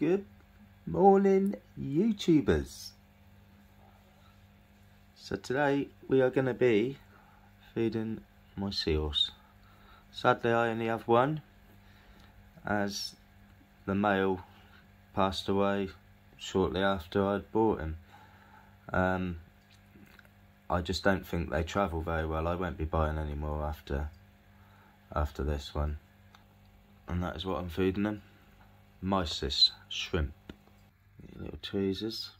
Good morning, YouTubers. So today we are going to be feeding my seals. Sadly, I only have one, as the male passed away shortly after I'd bought him. Um, I just don't think they travel very well. I won't be buying any more after after this one. And that is what I'm feeding them mysis shrimp. Little tweezers.